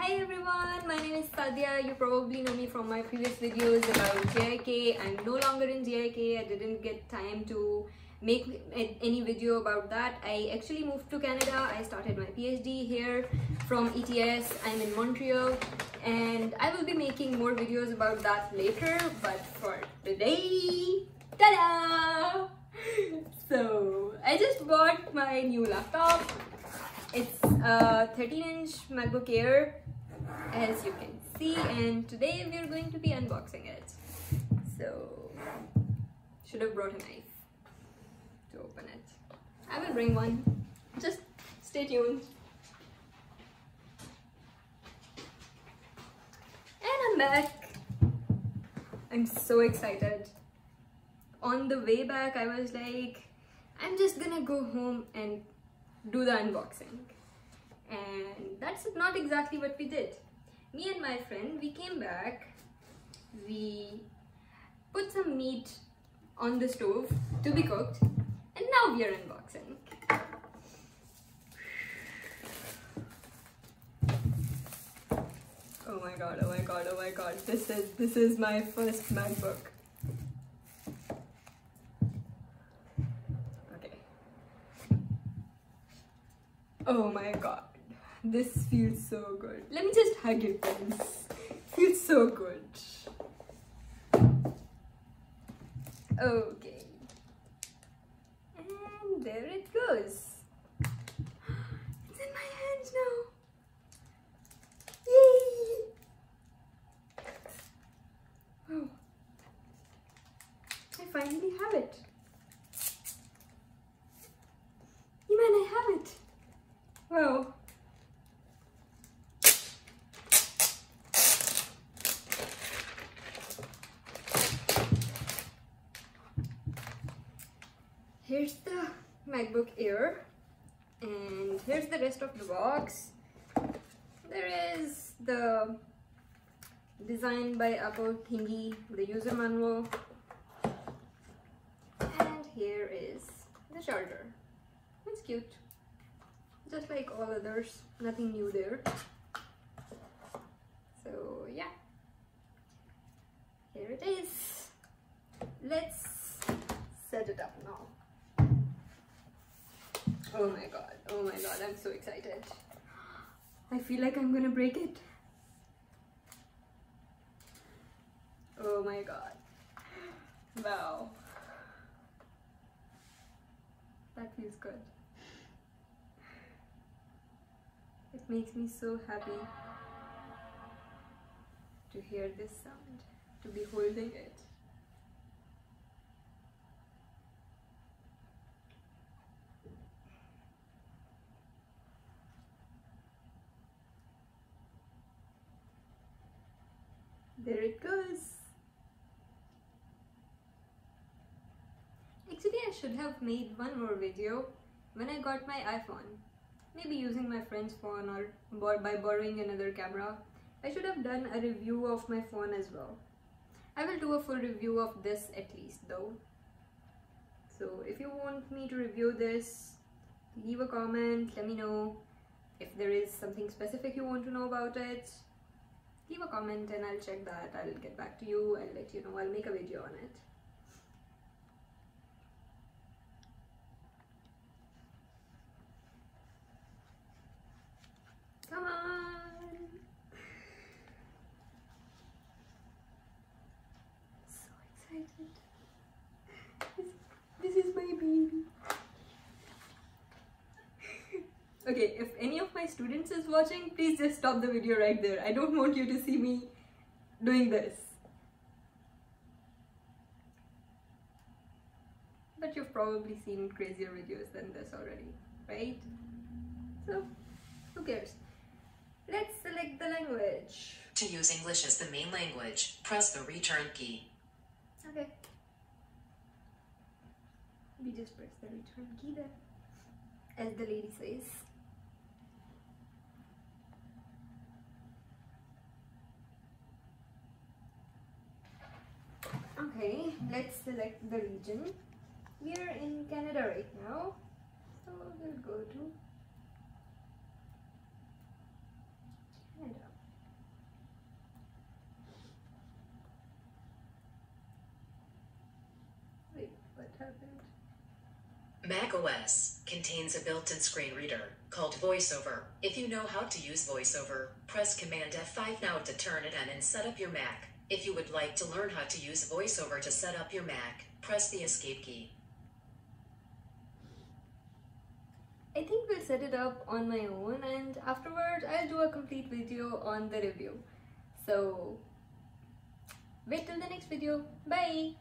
Hi everyone, my name is Sadia. You probably know me from my previous videos about GIKI. I'm no longer in GIKI. I didn't get time to make any video about that. I actually moved to Canada. I started my PhD here from ETS. I'm in Montreal and I will be making more videos about that later. But for today, ta-da! So I just bought my new laptop. It's a 13 inch MacBook Air as you can see and today we are going to be unboxing it. So should have brought a knife to open it. I will bring one. Just stay tuned. And I'm back. I'm so excited. On the way back I was like I'm just gonna go home and do the unboxing. And that's not exactly what we did me and my friend, we came back, we put some meat on the stove to be cooked, and now we are unboxing. Oh my god, oh my god, oh my god, this is, this is my first MacBook. Okay. Oh my god. This feels so good. Let me just hug it, please. Feels so good. Okay. And there it goes. It's in my hands now. Yay! Oh. I finally have it. Iman, I have it. Wow. Here's the MacBook Air and here's the rest of the box. There is the design by Apple thingy the user manual. And here is the charger. It's cute. Just like all others nothing new there. So yeah. Here it is. Let's set it up now Oh my god, oh my god, I'm so excited. I feel like I'm gonna break it. Oh my god. Wow. That feels good. It makes me so happy to hear this sound, to be holding it. There it goes. Actually I should have made one more video when I got my iPhone. Maybe using my friend's phone or by borrowing another camera. I should have done a review of my phone as well. I will do a full review of this at least though. So if you want me to review this leave a comment let me know. If there is something specific you want to know about it leave a comment and I'll check that. I'll get back to you. I'll let you know. I'll make a video on it. Come on! So excited. This, this is my baby. Okay, if any of my students is watching, please just stop the video right there. I don't want you to see me doing this. But you've probably seen crazier videos than this already, right? So, who cares? Let's select the language. To use English as the main language, press the return key. Okay. We just press the return key there, as the lady says. Okay, let's select the region. We are in Canada right now, so we'll go to Canada. Wait, what happened? macOS contains a built-in screen reader called VoiceOver. If you know how to use VoiceOver, press Command F5 now to turn it on and set up your Mac. If you would like to learn how to use VoiceOver to set up your Mac, press the Escape key. I think we'll set it up on my own and afterwards I'll do a complete video on the review. So wait till the next video. Bye!